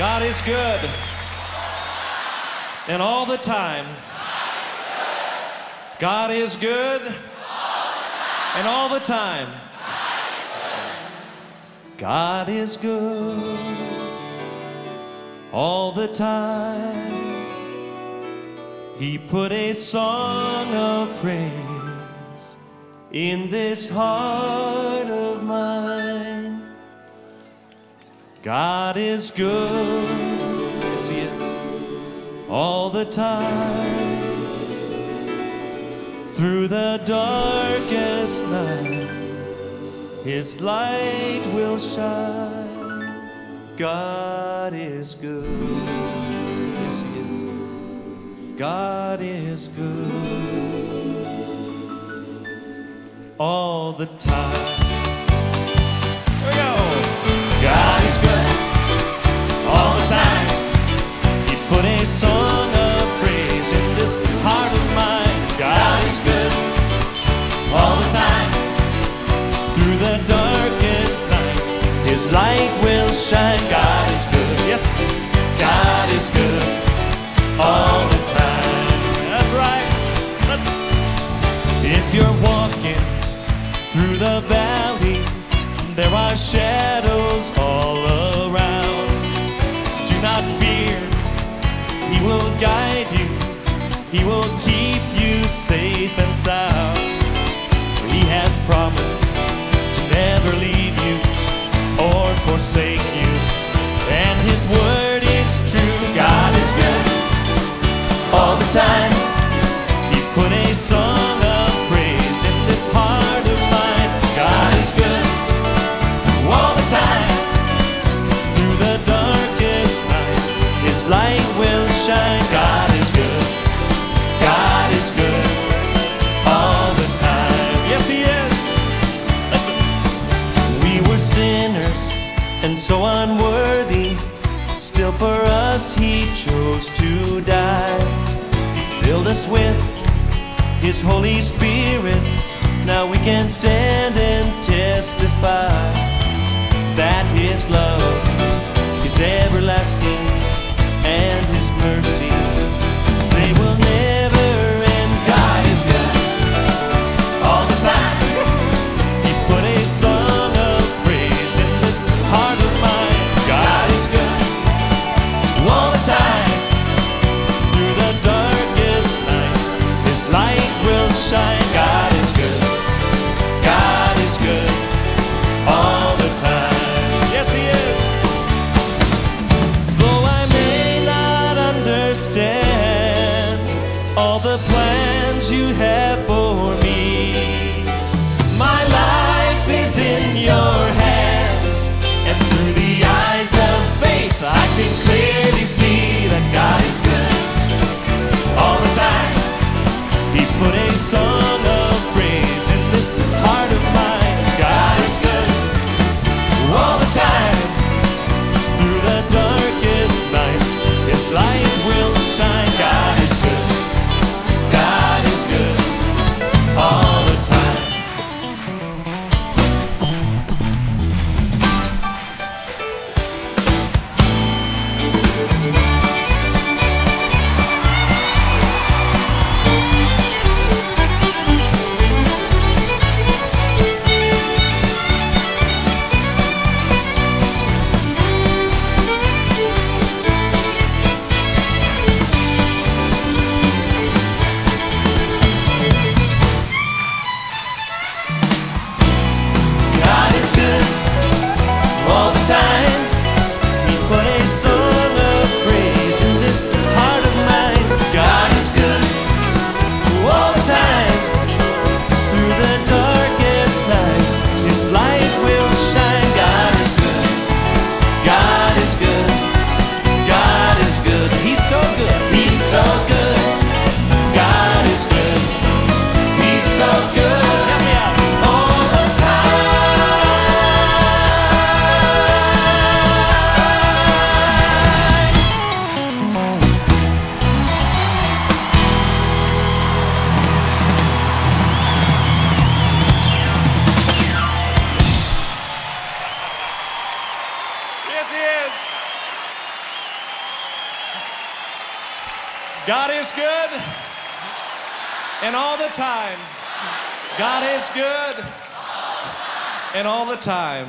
God is good. And all the time, God is good. And all the time, God is good. All the time, He put a song of praise in this heart of mine. God is good, yes, He is, all the time. Through the darkest night, His light will shine. God is good, yes, He is, God is good, all the time. His light will shine. God is good. Yes, God is good all the time. That's right. That's... If you're walking through the valley, there are shadows all around. Do not fear. He will guide you. He will keep you safe and he chose to die. He filled us with his Holy Spirit. Now we can stand and testify that his love is everlasting and his mercy. all the plans you had. God is good. And all the time. God is good. And all the time.